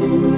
you.